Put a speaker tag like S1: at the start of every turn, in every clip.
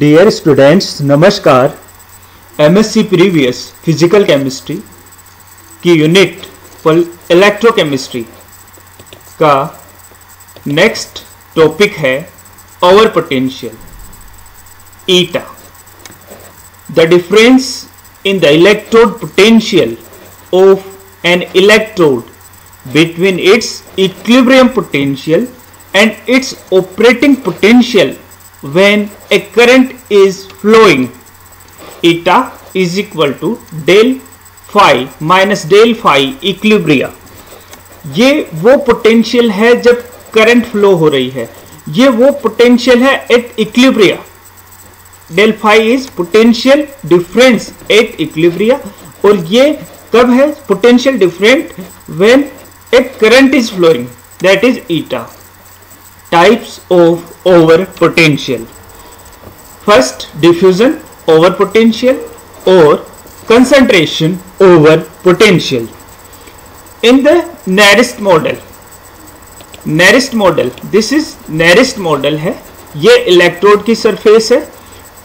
S1: Dear students नमस्कार MSc previous physical chemistry की unit पर इलेक्ट्रोकेमिस्ट्री का नेक्स्ट टॉपिक है over potential eta the difference in the electrode potential of an electrode between its equilibrium potential and its operating potential when a current is flowing eta is equal to del phi minus del phi equilibria ये वो potential है जब current flow हो रही है ये वो potential है at equilibria del phi is potential difference at equilibria और ये कब है potential different when a current is flowing that is eta types of over potential first diffusion over potential और concentration over potential in the Nernst model Nernst model this is Nernst model है। ये electrode की surface है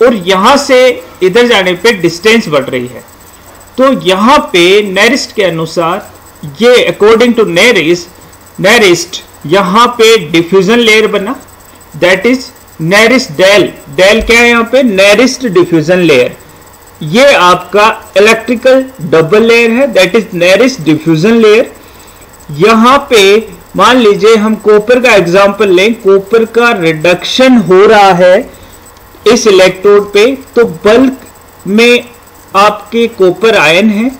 S1: और यहाँ से इधर जाने पे डिस्टेंस बढ़ रही है। तो यहाँ पे नैरिस्ट के अनुसार ये अकॉर्डिंग टू नैरिस्ट नैरिस्ट यहाँ पे डिफ्यूजन लेयर बना। That is Nernst del del क्या है यहाँ पे? नेरिस्ट डिफ्यूजन लेयर ये आपका इलेक्ट्रिकल डबल लेयर है. That is Nernst diffusion layer यहाँ पे मान लीजिए हम कॉपर का एग्जांपल लें. कॉपर का रिडक्शन हो रहा है इस इलेक्ट्रोड पे. तो बल्क में आपके कॉपर आयन है.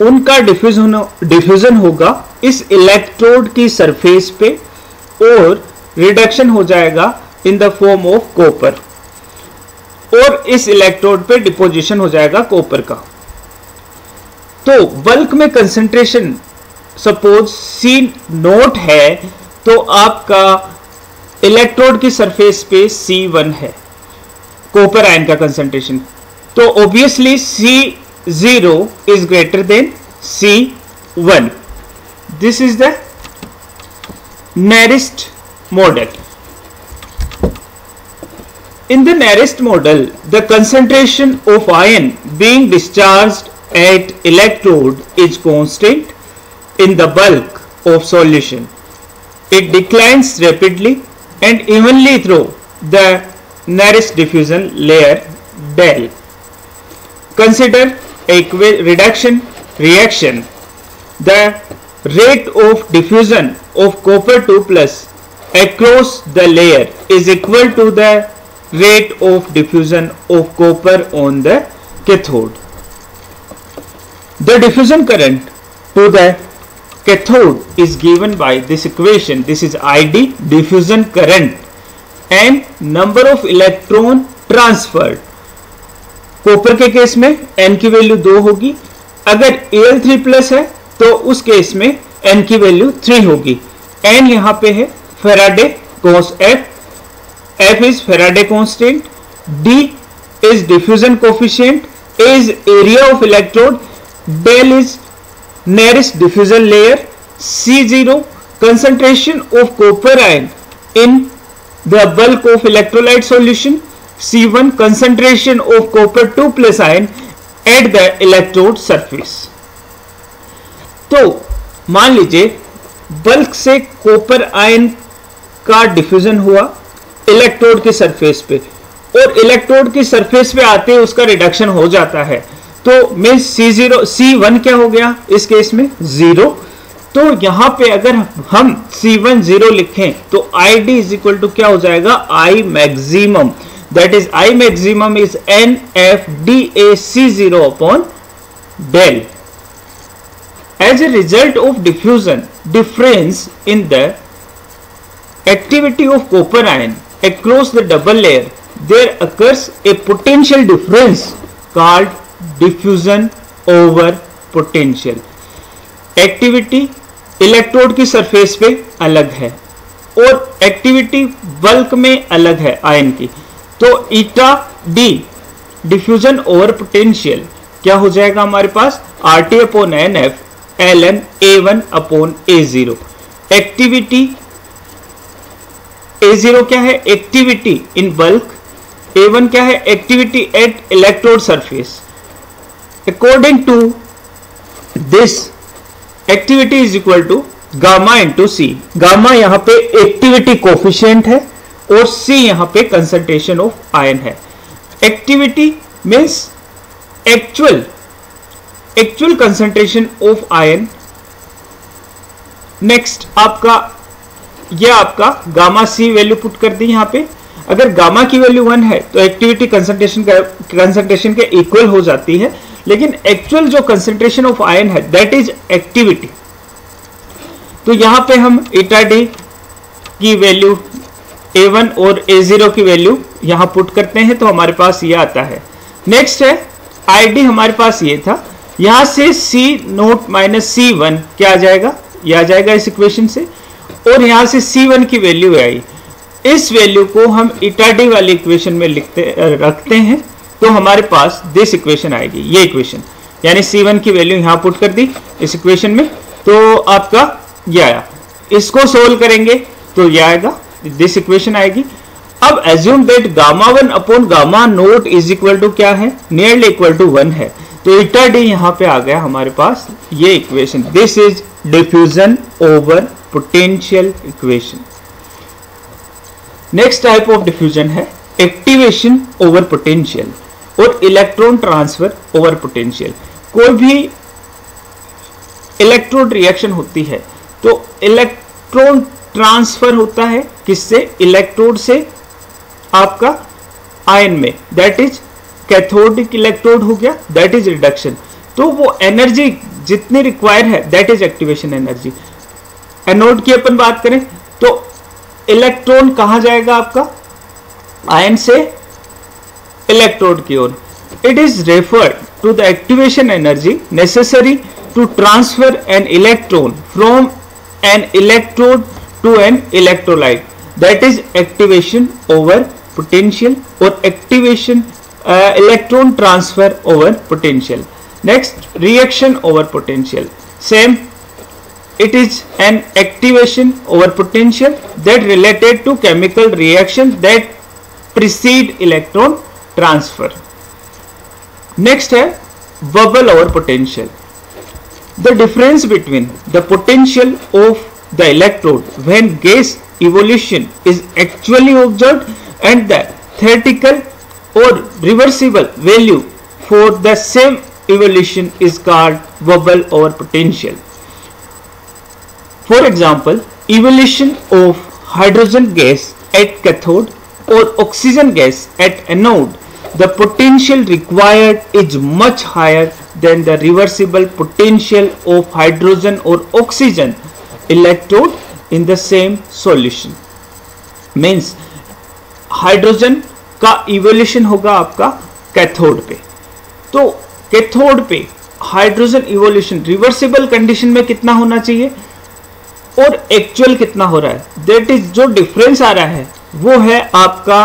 S1: उनका डिफ्यूजन डिफ्यूजन होगा इस इलेक्ट्रोड की सरफेस पे और रिडक्शन हो जाएगा in the form of copper और इस इलेक्ट्रोड पे डिपोजिशन हो जाएगा कॉपर का तो बल्क में कंसंट्रेशन सपोज़ सी नोट है तो आपका इलेक्ट्रोड की सरफेस पे सी वन है कॉपर आयन का कंसंट्रेशन तो obviously C 0 is greater than C1. This is the nearest model. In the nearest model, the concentration of ion being discharged at electrode is constant in the bulk of solution. It declines rapidly and evenly through the nearest diffusion layer del. Consider reduction reaction the rate of diffusion of copper 2 plus across the layer is equal to the rate of diffusion of copper on the cathode the diffusion current to the cathode is given by this equation this is id diffusion current and number of electron transferred copper के case में N की value दो होगी अगर Al three plus है तो उस case में एन की वैल्यू थ्री होगी एन यहाँ पे है Faraday cos F F is Faraday constant D is diffusion coefficient is area of electrode del is Nernst diffusion layer C zero concentration of copper ion in the bulk of electrolyte solution C one concentration of copper two plus ion at the electrode surface तो मान लीजिए bulk से copper ion का diffusion हुआ। Electrode के surface पे। और electrode की सरफेस पे आते ही उसका रिडक्शन हो जाता है। तो mean C zero C one क्या हो गया इस केस में? ज़ीरो तो यहाँ पे अगर हम सी वन ज़ीरो लिखें तो I D is equal to क्या हो जाएगा? I maximum that is, I maximum is NFDAC0 upon del. As a result of diffusion, difference in the activity of copper ion across the double layer, there occurs a potential difference called diffusion over potential. Activity electrode की surface पे अलग है और activity bulk में अलग है ion की। तो eta D diffusion over potential क्या हो जाएगा हमारे पास? R T upon N F L N A one upon A zero activity A zero क्या है? Activity in bulk A one क्या है? Activity at electrode surface according to this activity is equal to gamma into C gamma यहाँ पे activity coefficient है और C यहाँ पे कंसंट्रेशन ऑफ़ आयन है। Activity means actual actual concentration of ion next आपका यह आपका गामा सी वैल्यू पुट कर दी यहाँ पे। अगर गामा की वैल्यू वन है तो एक्टिविटी कंसंट्रेशन कंसंट्रेशन के इक्वल हो जाती है। लेकिन एक्चुअल जो कंसंट्रेशन ऑफ़ आयन है दैट इज़ एक्टिविटी तो यहाँ पे हम ईटा डी की वैल्यू ए वन और ए ज़ीरो की वैल्यू यहाँ पुट करते हैं तो हमारे पास ये आता है। नेक्स्ट है डी हमारे पास ये था। यहाँ से C naught minus C one क्या आ जाएगा? ये आ जाएगा इस इक्वेशन से। और यहाँ से वन की वैल्यू आई। इस वैल्यू को हम इटा डी वाली इक्वेशन में लिखते रखते हैं तो हमारे पास दिस इक्वेशन आएगी, ये इक्वेशन यानी सी वन की वैल्यू यहाँ पुट कर दी, इस इक्वेशन में तो आपका ये आया। इसको सोल्व करेंगे तो ये आएगा दिस इक्वेशन आएगी। अब assume that gamma one upon gamma naught is equal to क्या है? नियरली इक्वल टू वन है। तो इटा डी यहाँ पे आ गया हमारे पास, ये equation this is diffusion over potential equation next type of diffusion है एक्टिवेशन ओवर पोटेंशियल और इलेक्ट्रॉन ट्रांसफ़र ओवर पोटेंशियल कोई भी इलेक्ट्रोड रिएक्शन होती है तो इलेक्ट्रॉन ट्रांसफ़र होता है किससे? इलेक्ट्रोड से आपका आयन में. दैट इज़ कैथोडिक इलेक्ट्रोड हो गया दैट इज़ रिडक्शन तो वो एनर्जी जितनी रिक्वायर है that is activation energy anode की अपन बात करें तो इलेक्ट्रॉन कहाँ जाएगा आपका? आयन से इलेक्ट्रोड की ओर। It is referred to the activation energy necessary to transfer an electron from an electrode to an electrolyte that is activation over potential और activation electron transfer over potential next reaction over potential same it is an activation over potential that related to chemical reaction that precede electron transfer next है bubble over potential the difference between the potential of the electrode when gas evolution is actually observed and the theoretical or reversible value for the same evolution is called bubble or potential. For example evolution of hydrogen gas at cathode और oxygen gas at anode the potential required is much higher than the reversible potential of hydrogen और oxygen electrode in the same solution means hydrogen का evolution होगा आपका cathode पे। तो cathode पे hydrogen evolution reversible condition में कितना होना चाहिए? और एक्चुअल कितना हो रहा है? दैट इज़ जो डिफरेंस आ रहा है, वो है आपका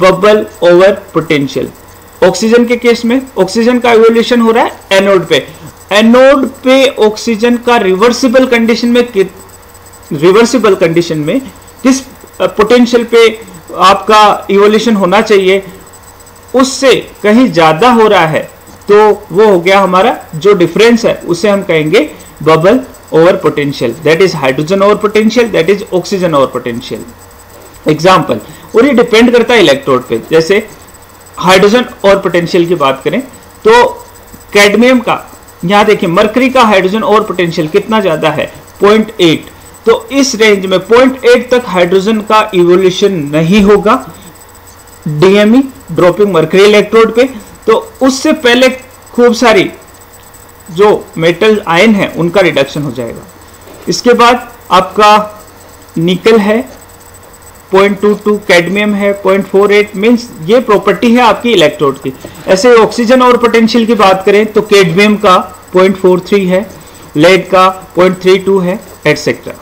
S1: बबल ओवर पोटेंशियल ऑक्सीजन के केस में ऑक्सीजन का इवोल्यूशन हो रहा है एनोड पे. एनोड पे ऑक्सीजन का रिवर्सिबल कंडीशन में रिवर्सिबल कंडीशन में किस पोटेंशियल पे आपका इवोल्यूशन होना चाहिए, उससे कहीं ज़्यादा हो रहा है तो वो हो गया हमारा जो डिफरेंस है, उसे हम कहेंगे bubble over potential that is hydrogen over potential that is oxygen over potential example और ये डिपेंड करता है इलेक्ट्रोड पे। जैसे हाइड्रोजन और पोटेंशियल की बात करें तो कैडमियम का, यहाँ देखिए मरकरी का हाइड्रोजन और पोटेंशियल कितना ज़्यादा है? 0.8 तो इस रेंज में 0.8 तक हाइड्रोजन का इवोल्यूशन नहीं होगा। डीएमई ड्रॉपिंग मरकरी इलेक्ट्रोड पे। तो उससे पहले खूब सारी जो मेटल आयन है, उनका रिडक्शन हो जाएगा। इसके बाद आपका निकल है 0.22 कैडमियम है 0.48 मींस ये प्रॉपर्टी है आपकी इलेक्ट्रोड की। ऐसे ऑक्सीजन और पोटेंशियल की बात करें तो कैडमियम का 0.43 है लेड का 0.32 है एटसेट्रा